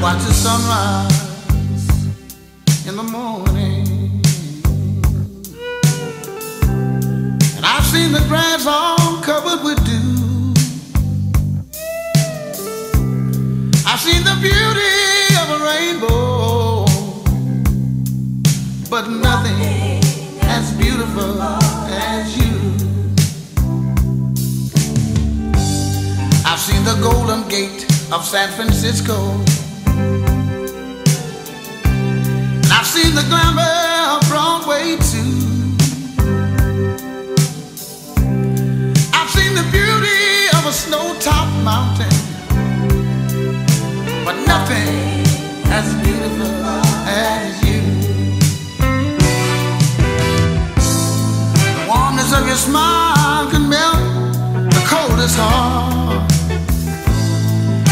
watch the sunrise in the morning. And I've seen the grass all covered with dew. I've seen the beauty of a rainbow, but nothing as beautiful as you. I've seen the Golden Gate of San Francisco. I've seen the glamour of Broadway too. I've seen the beauty of a snow-topped mountain, but nothing as beautiful as you. The warmness of your smile can melt the coldest heart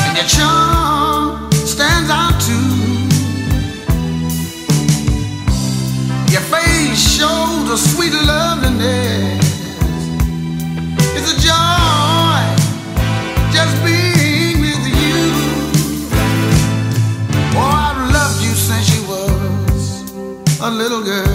and your charm shows a sweet loveliness. It's a joy just being with you. Oh, I've loved you since you was a little girl.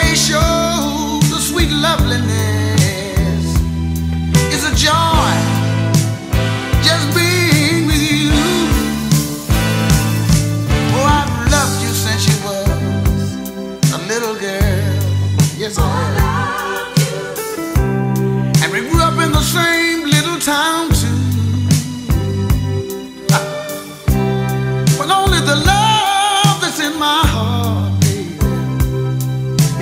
Face shows a sweet loveliness.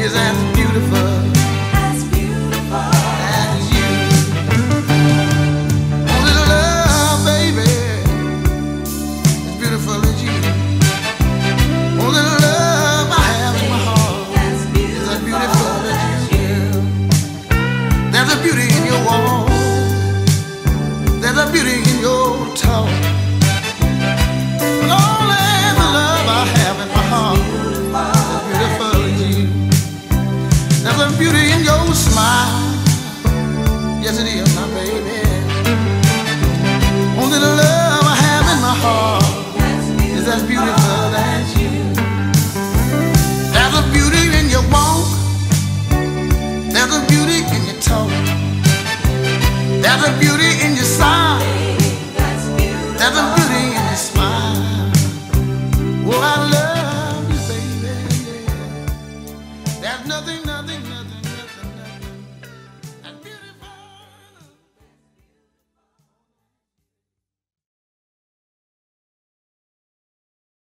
Is as beautiful beauty in your smile. Yes, it is, my baby.